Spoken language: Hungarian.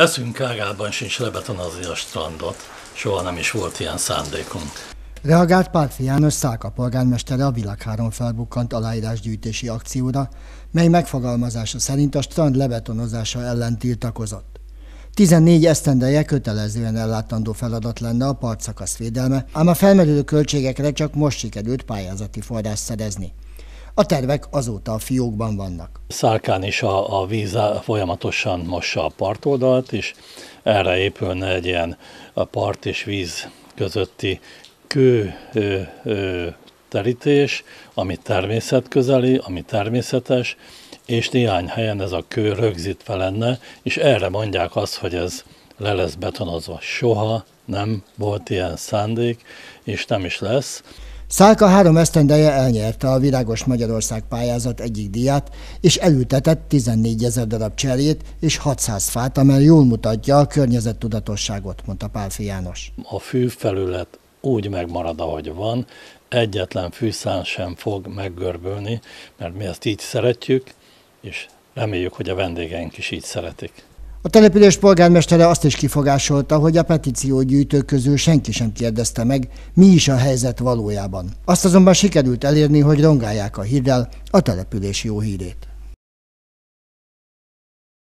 Eszünk ágában sincs lebetonozni a strandot, soha nem is volt ilyen szándékunk. Reagált Párfi János Szálka polgármestere a világháron felbukkant aláírásgyűjtési akcióra, mely megfogalmazása szerint a strand lebetonozása ellen tiltakozott. 14 esztendeje kötelezően ellátandó feladat lenne a partszakasz védelme, ám a felmerülő költségekre csak most sikerült pályázati forrást szerezni. A tervek azóta a fiókban vannak. Szárkán is a, a víz folyamatosan mossa a partoldalt, és erre épülne egy ilyen a part és víz közötti kő ö, ö, terítés, ami természetközeli, ami természetes, és néhány helyen ez a kő rögzítve lenne, és erre mondják azt, hogy ez le lesz betonozva. Soha nem volt ilyen szándék, és nem is lesz. Szálka három esztendeje elnyerte a Virágos Magyarország pályázat egyik díját, és elültetett 14 ezer darab cserét és 600 fát, amely jól mutatja a környezettudatosságot, mondta Pálfi János. A fűfelület úgy megmarad, ahogy van, egyetlen fűszán sem fog meggörbölni, mert mi ezt így szeretjük, és reméljük, hogy a vendégeink is így szeretik. A település polgármestere azt is kifogásolta, hogy a petíciógyűjtők közül senki sem kérdezte meg, mi is a helyzet valójában. Azt azonban sikerült elérni, hogy rongálják a hírrel a település jó hírét.